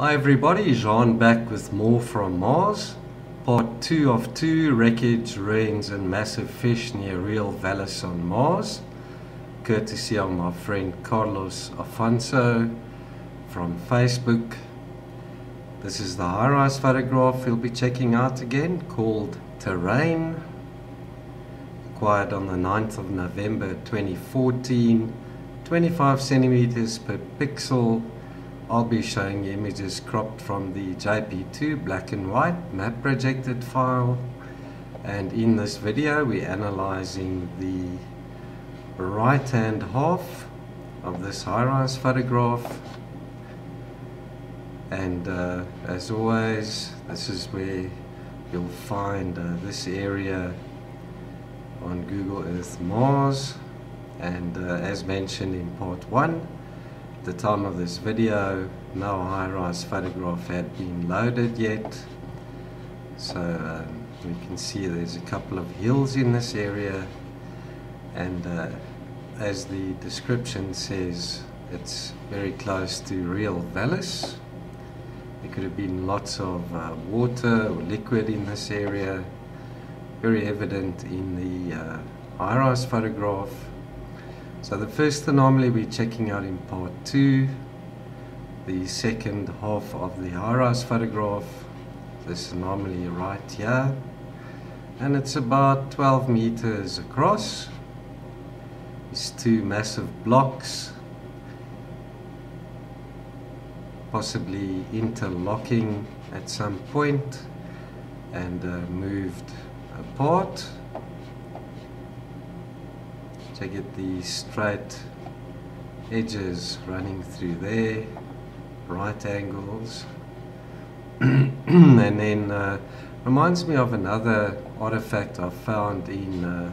Hi everybody, Jean back with more from Mars. Part 2 of 2 Wreckage, Ruins and Massive Fish near Reull Vallis on Mars. Courtesy of my friend Carlos Afonso from Facebook. This is the HiRISE photograph we'll be checking out again called Terrain. Acquired on the 9th of November 2014. 25 centimeters per pixel I'll be showing you images cropped from the JP2 black and white map projected file. And in this video we're analyzing the right hand half of this HiRISE photograph. And uh, as always this is where you'll find uh, this area on Google Earth Mars. And uh, as mentioned in part 1 the time of this video no HiRISE photograph had been loaded yet. So um, we can see there's a couple of hills in this area. And uh, as the description says it's very close to Reull Vallis there could have been lots of uh, water or liquid in this area. Very evident in the uh, HiRISE photograph so the first anomaly we're checking out in part 2, the second half of the HiRISE photograph, this anomaly right here, and it's about 12 meters across. These two massive blocks, possibly interlocking at some point and uh, moved apart to get the straight edges running through there, right angles. and then uh, reminds me of another artifact I found in uh,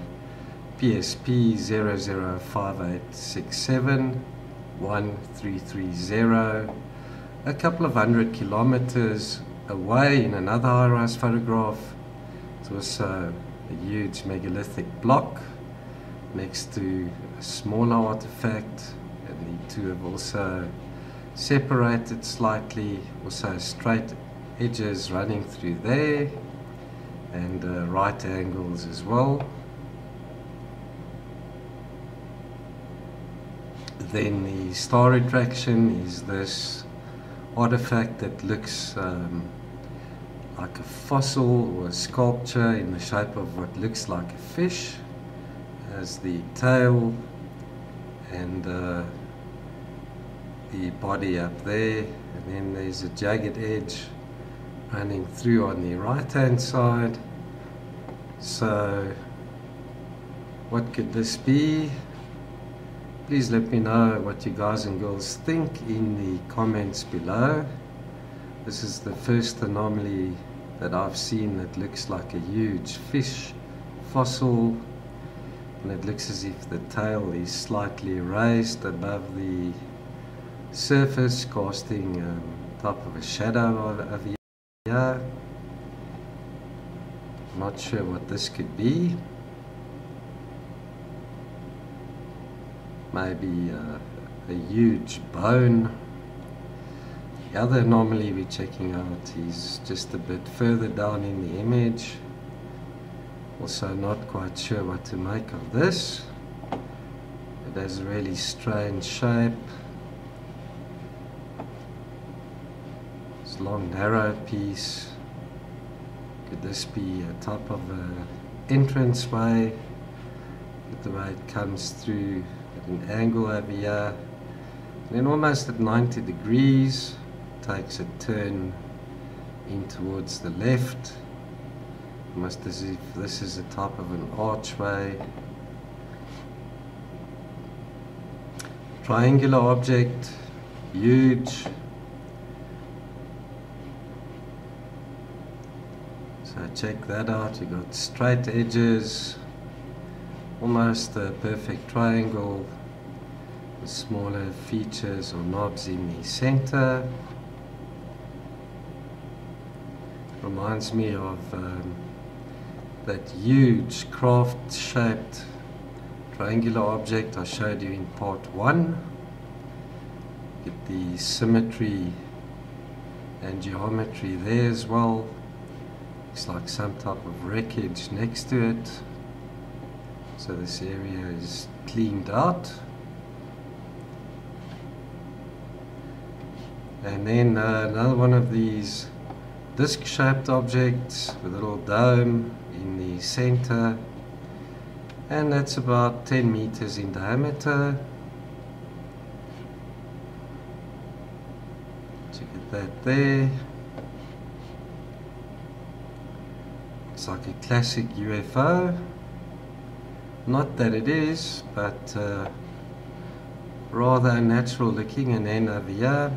PSP 005867 a couple of hundred kilometers away in another HiRISE photograph. It was uh, a huge megalithic block next to a smaller artifact and the two have also separated slightly also straight edges running through there and uh, right angles as well. Then the star attraction is this artifact that looks um, like a fossil or a sculpture in the shape of what looks like a fish has the tail and uh, the body up there. And then there's a jagged edge running through on the right hand side. So what could this be? Please let me know what you guys and girls think in the comments below. This is the first anomaly that I've seen that looks like a huge fish fossil and it looks as if the tail is slightly raised above the surface casting um, type of a shadow of, of here. Not sure what this could be. Maybe uh, a huge bone. The other anomaly we're checking out is just a bit further down in the image also not quite sure what to make of this. It has a really strange shape. It's a long narrow piece. Could this be a type of a entranceway? With the way it comes through at an angle over here. And then almost at 90 degrees takes a turn in towards the left almost as if this is a type of an archway. Triangular object, huge. So check that out, you got straight edges, almost a perfect triangle, smaller features or knobs in the center. Reminds me of um, that huge craft shaped triangular object I showed you in part one. Get the symmetry and geometry there as well. Looks like some type of wreckage next to it. So this area is cleaned out. And then uh, another one of these disc-shaped objects with a little dome in the center. And that's about 10 meters in diameter. Check that there. It's like a classic UFO. Not that it is, but uh, rather unnatural looking. And then over here,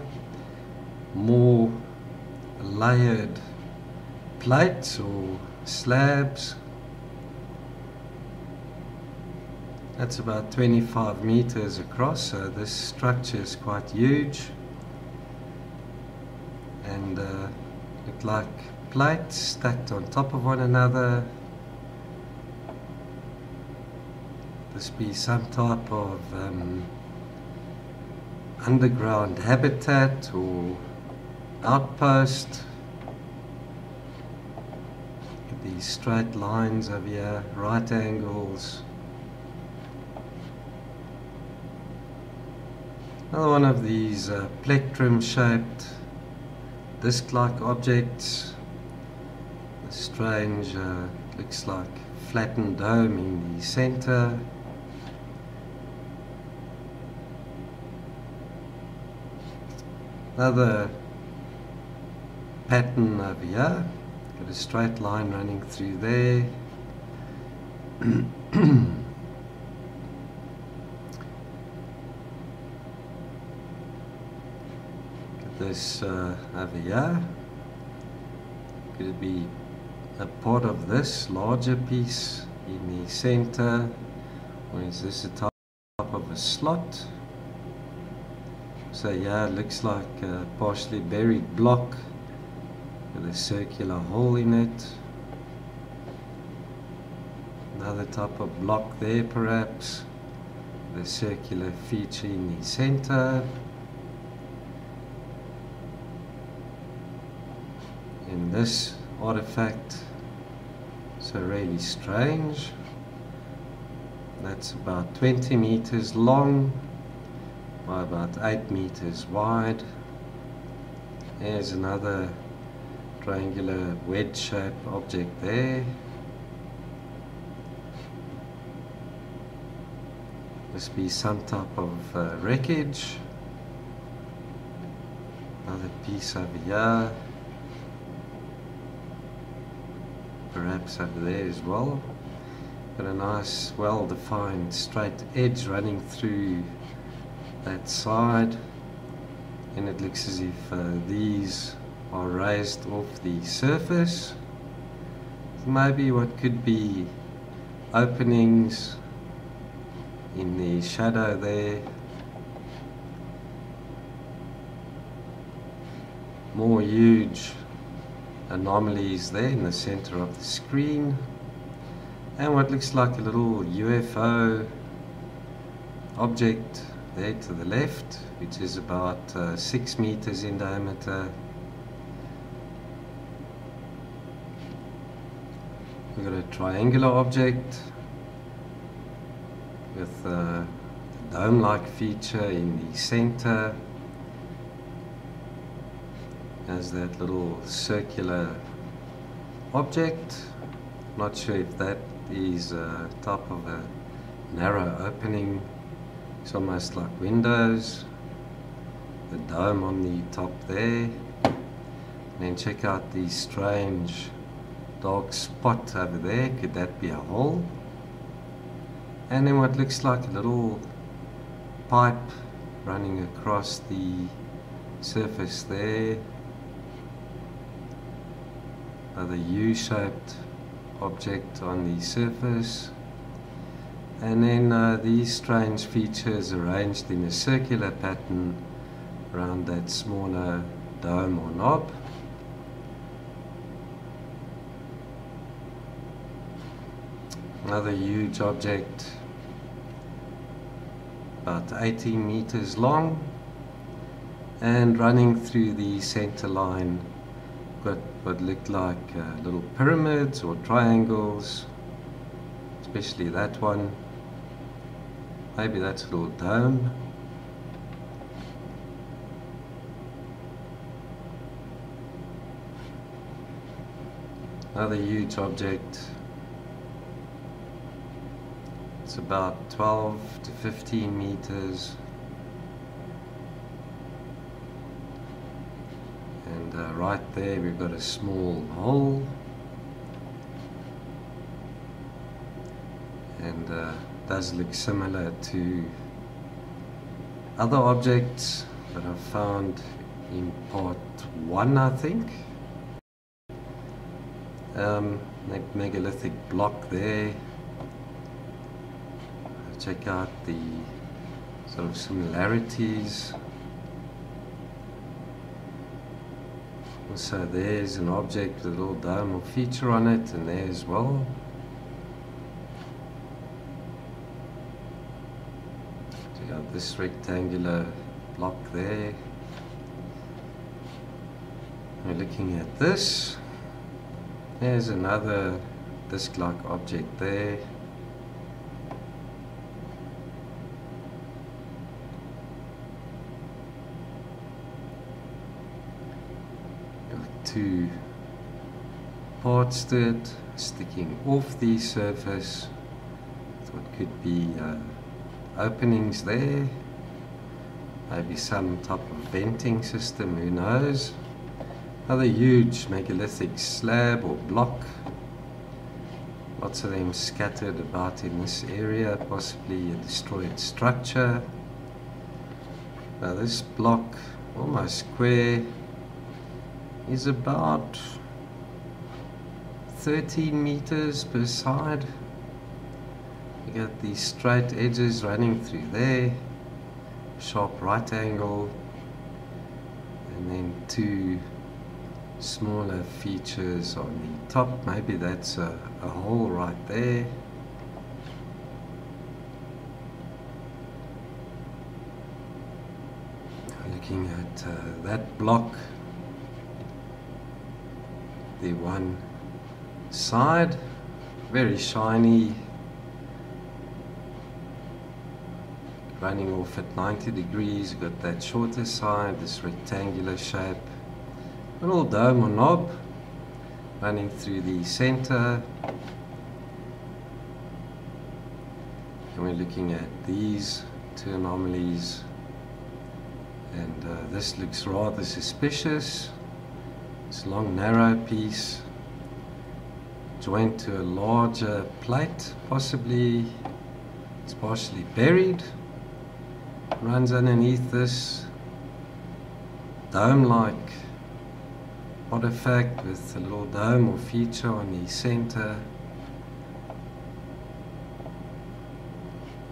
more layered plates or slabs. That's about 25 meters across, so this structure is quite huge. And uh, look like plates stacked on top of one another this be some type of um, underground habitat or outpost. These straight lines over here, right angles. Another one of these uh, plectrum shaped disc-like objects. A strange, uh, looks like flattened dome in the center. Another pattern over here. Got a straight line running through there. this uh, over here. Could it be a part of this larger piece in the center? Or is this a type of a slot? So yeah, it looks like a partially buried block with a circular hole in it. Another type of block there perhaps, the circular feature in the center. In this artifact, so really strange. That's about 20 meters long by about 8 meters wide. There's another triangular wedge shaped object there. Must be some type of uh, wreckage. Another piece over here. Perhaps over there as well. Got a nice well defined straight edge running through that side and it looks as if uh, these are raised off the surface. Maybe what could be openings in the shadow there. More huge anomalies there in the center of the screen. And what looks like a little UFO object there to the left, which is about uh, 6 meters in diameter. We've got a triangular object with a dome-like feature in the center as that little circular object. Not sure if that is a of a narrow opening it's almost like windows. The dome on the top there. And then check out these strange dark spot over there. Could that be a hole? And then what looks like a little pipe running across the surface there. Another U-shaped object on the surface. And then uh, these strange features arranged in a circular pattern around that smaller dome or knob. Another huge object, about 18 meters long, and running through the center line. Got what looked like uh, little pyramids or triangles especially that one. Maybe that's a little dome. Another huge object it's about 12 to 15 meters. And uh, right there we've got a small hole. And uh, does look similar to other objects that I've found in part one I think. Um, megalithic block there check out the sort of similarities. So there's an object with a little or feature on it and there as well. Check out this rectangular block there. We're looking at this. There's another disc-like object there two parts to it sticking off the surface. What could be uh, openings there? Maybe some type of venting system who knows? Another huge megalithic slab or block. Lots of them scattered about in this area possibly a destroyed structure. Now this block almost square is about 13 meters per side. you got these straight edges running through there, sharp right angle, and then two smaller features on the top. Maybe that's a, a hole right there. Looking at uh, that block the one side very shiny running off at 90 degrees got that shorter side this rectangular shape a little dome or knob running through the center. And we're looking at these two anomalies and uh, this looks rather suspicious this long narrow piece. Joined to a larger plate, possibly. It's partially buried, runs underneath this dome-like artifact with a little dome or feature on the center.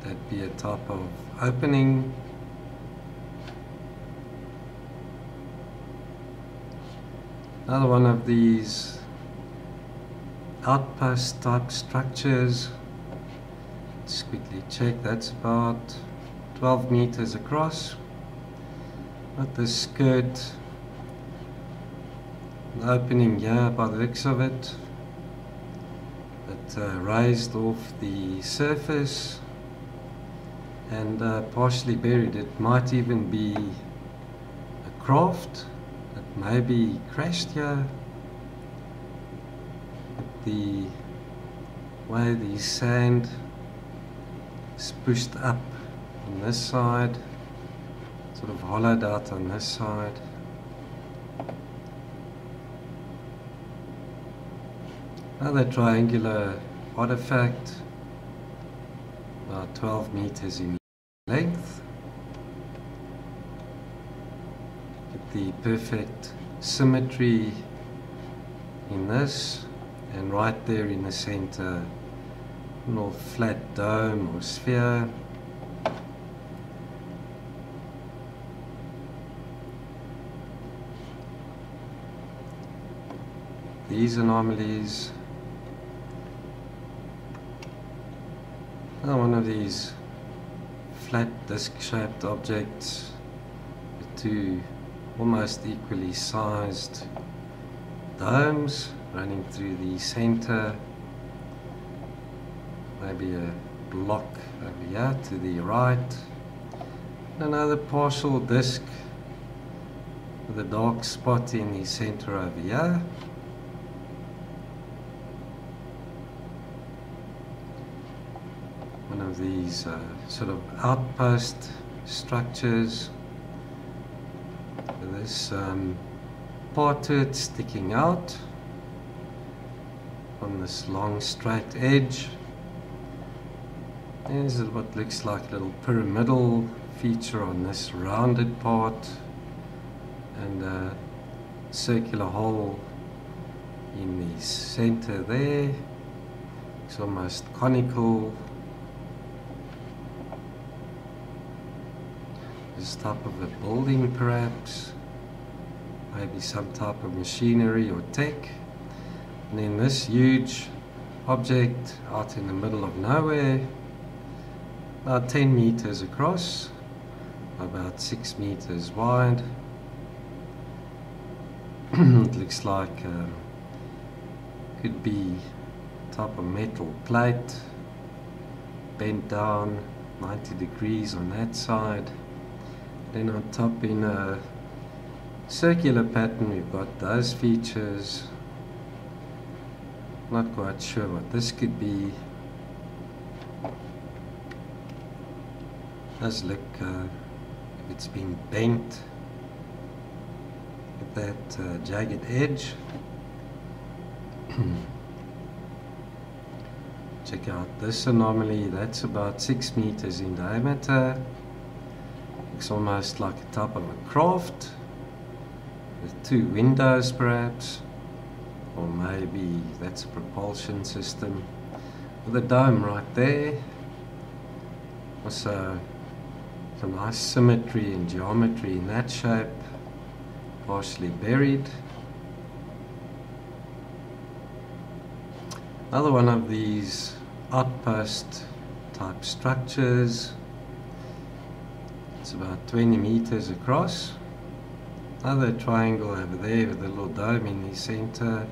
That'd be a type of opening Another one of these outpost type structures. Let's quickly check, that's about 12 meters across. Got the skirt, the opening here by the looks of it. It uh, raised off the surface and uh, partially buried. It might even be a craft maybe crashed here. The way the sand is pushed up on this side sort of hollowed out on this side. Another triangular artifact about 12 meters in length the perfect symmetry in this and right there in the center little flat dome or sphere. These anomalies. One of these flat disc shaped objects two almost equally sized domes running through the center. Maybe a block over here to the right. Another partial disc with a dark spot in the center over here. One of these uh, sort of outpost structures. This um, part sticking out on this long straight edge. There's what looks like a little pyramidal feature on this rounded part and a circular hole in the center there. It's almost conical. This type of a building perhaps. Maybe some type of machinery or tech. And then this huge object out in the middle of nowhere, about 10 meters across, about 6 meters wide. it looks like um, could be type of metal plate bent down 90 degrees on that side then on top in a circular pattern. We've got those features. Not quite sure what this could be. Does look uh, it's been bent with that uh, jagged edge. Check out this anomaly. That's about six meters in diameter almost like a top of a craft with two windows perhaps. Or maybe that's a propulsion system with a dome right there. Also some nice symmetry and geometry in that shape partially buried. Another one of these outpost type structures it's about 20 meters across. Another triangle over there with a little dome in the center.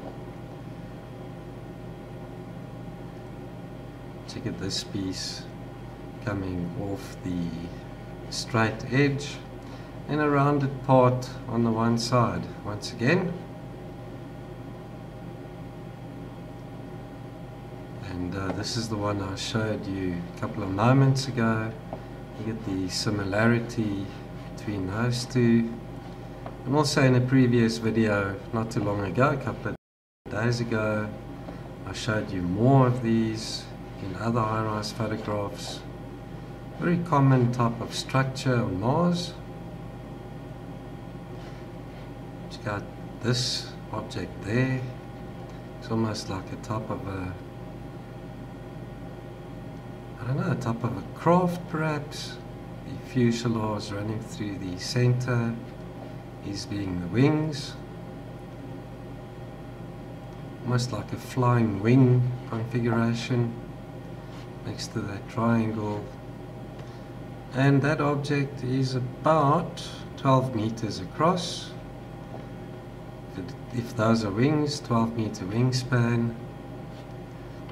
Check at this piece coming off the straight edge. And a rounded part on the one side once again. And uh, this is the one I showed you a couple of moments ago you get the similarity between those two. And also in a previous video not too long ago, a couple of days ago I showed you more of these in other HiRISE photographs. Very common type of structure on Mars. You got this object there. It's almost like a top of a I don't know, top of a craft perhaps. The fuselage running through the center. Is being the wings. Almost like a flying wing configuration next to that triangle. And that object is about 12 meters across. If those are wings 12 meter wingspan.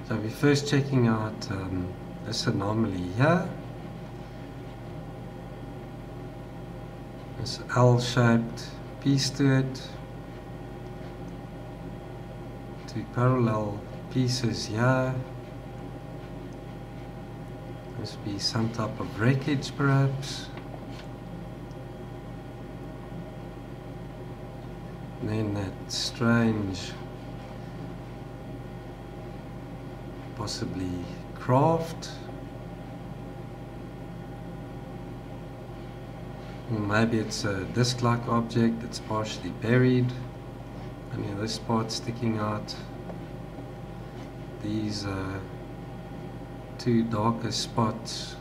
So we're first checking out um, this anomaly here this L-shaped piece to it two parallel pieces here. Must be some type of wreckage perhaps. And then that strange possibly craft maybe it's a disc-like object that's partially buried I mean this part sticking out these uh, two darker spots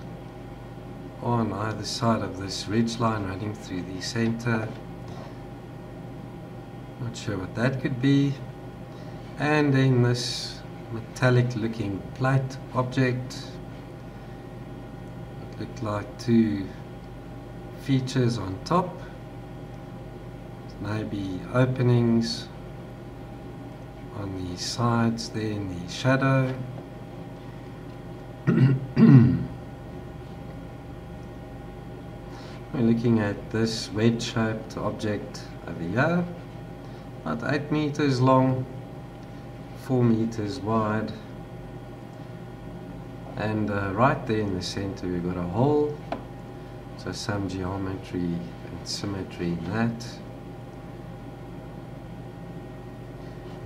on either side of this ridge line running through the center. Not sure what that could be. And then this metallic looking plate object. It looked like two features on top. maybe openings on the sides there in the shadow. We're looking at this wedge-shaped object over here, about 8 meters long, 4 meters wide, and uh, right there in the center we've got a hole, so some geometry and symmetry in that.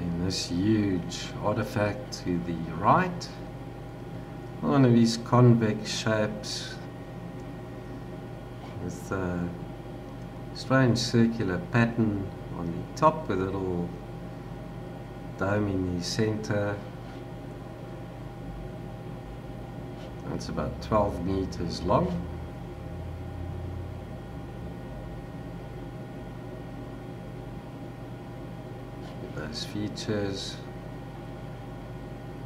And this huge artifact to the right, one of these convex shapes with a strange circular pattern on the top with a little dome in the center. It's about 12 meters long. Those features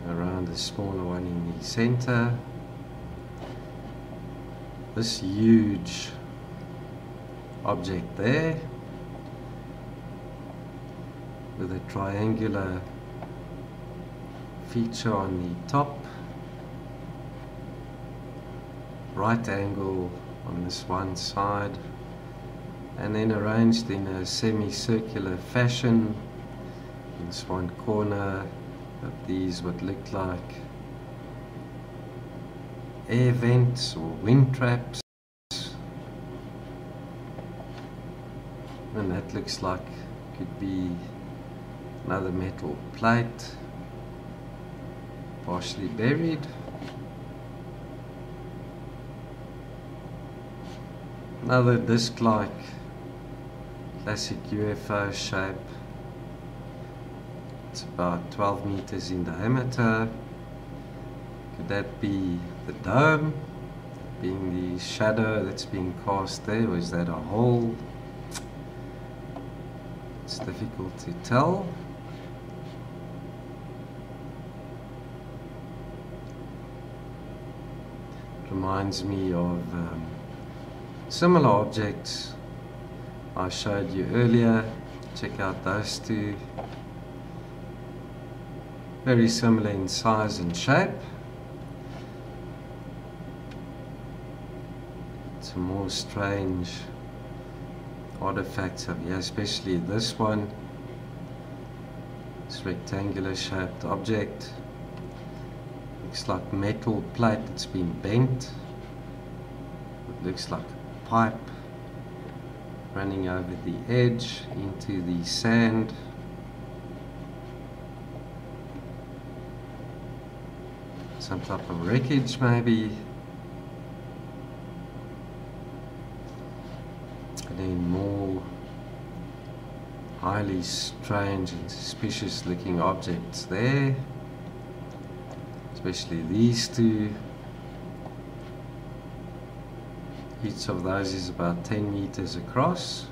around the smaller one in the center. This huge object there with a triangular feature on the top right angle on this one side and then arranged in a semicircular fashion in this one corner of these what look like air vents or wind traps. And that looks like could be another metal plate partially buried. Another disc-like classic UFO shape. It's about 12 meters in diameter. Could that be the dome being the shadow that's being cast there or is that a hole? It's difficult to tell. It reminds me of um, similar objects I showed you earlier. Check out those two. Very similar in size and shape. Some more strange artifacts of here, especially this one. Rectangular shaped object. Looks like metal plate that's been bent. It looks like a pipe running over the edge into the sand. Some type of wreckage maybe. And then more highly strange and suspicious looking objects there especially these two. Each of those is about 10 meters across.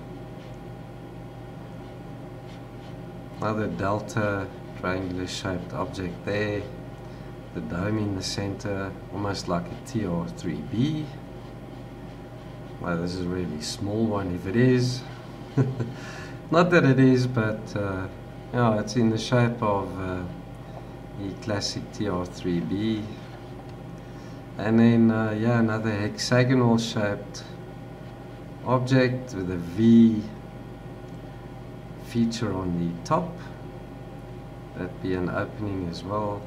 Another delta triangular shaped object there the dome in the center almost like a TR3B well, this is a really small one if it is. Not that it is, but uh, yeah, it's in the shape of uh, the classic TR3B. And then, uh, yeah, another hexagonal shaped object with a V feature on the top. That'd be an opening as well.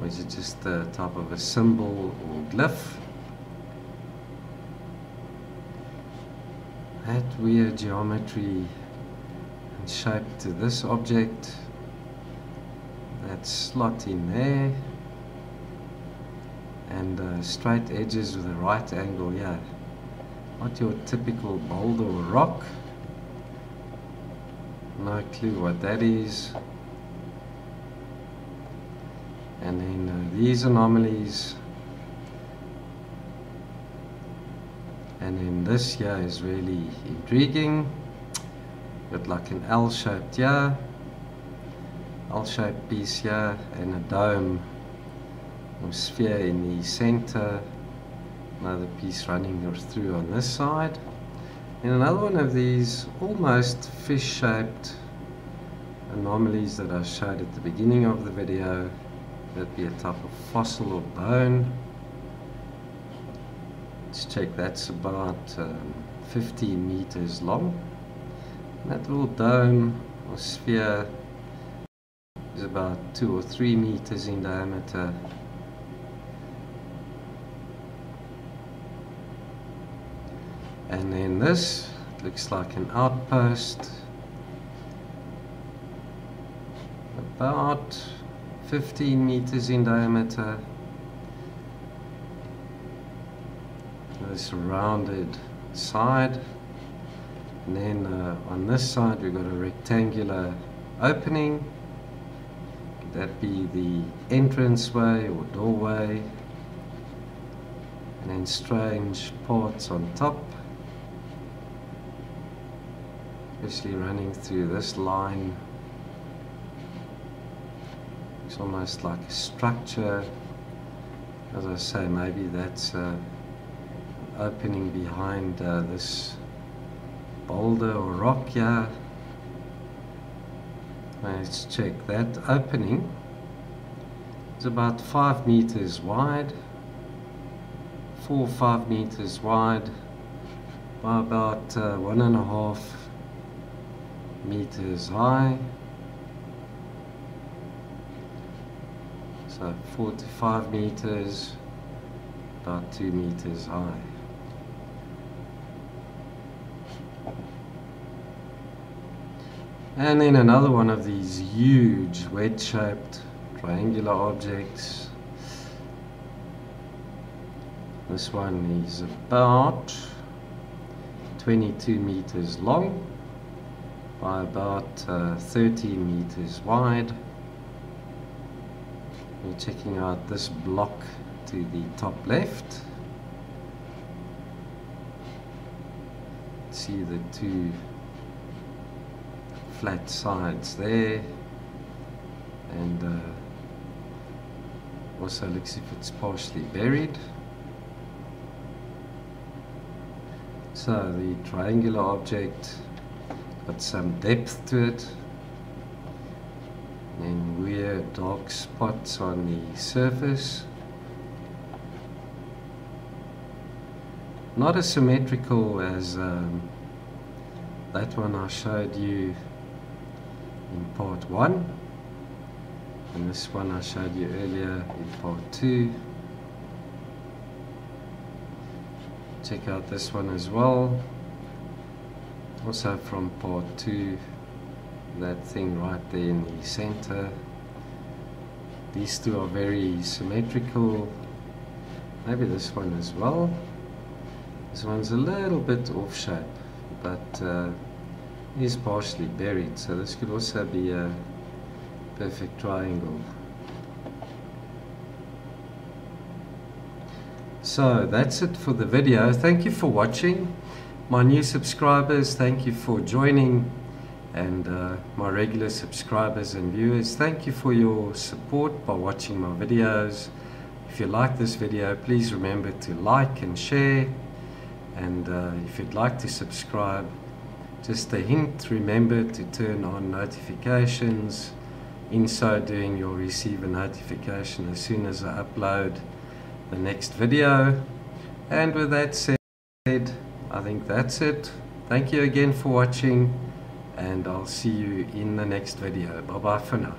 Or is it just the type of a symbol or glyph? that weird geometry and shape to this object that slot in there. And uh, straight edges with a right angle yeah not your typical boulder or rock. No clue what that is. And then uh, these anomalies. And then this here is really intriguing. Got like an L shaped here L shaped piece here and a dome or sphere in the center another piece running through on this side And another one of these almost fish-shaped anomalies that I showed at the beginning of the video. That'd be a type of fossil or bone. Let's check, that's about um, 15 meters long. And that little dome or sphere is about two or three meters in diameter. And then this looks like an outpost about 15 meters in diameter. This rounded side. And then uh, on this side we've got a rectangular opening. That be the entranceway or doorway? And then strange ports on top. Especially running through this line it's almost like a structure. As I say, maybe that's uh, opening behind uh, this boulder or rock here. Let's check that opening. It's about five meters wide, four or five meters wide, by about uh, one and a half meters high. So 45 meters, about 2 meters high. And then another one of these huge wedge-shaped triangular objects. This one is about 22 meters long by about uh, 13 meters wide. We're checking out this block to the top left. See the two flat sides there and uh, also looks if it's partially buried. So the triangular object got some depth to it and weird dark spots on the surface. Not as symmetrical as um, that one I showed you in part 1 and this one I showed you earlier in part 2. Check out this one as well, also from part 2 that thing right there in the center. These two are very symmetrical. Maybe this one as well. This one's a little bit off shape, but uh, is partially buried, so this could also be a perfect triangle. So that's it for the video. Thank you for watching. My new subscribers, thank you for joining and uh, my regular subscribers and viewers thank you for your support by watching my videos if you like this video please remember to like and share and uh, if you'd like to subscribe just a hint remember to turn on notifications in so doing you'll receive a notification as soon as I upload the next video and with that said I think that's it thank you again for watching and I'll see you in the next video. Bye bye for now.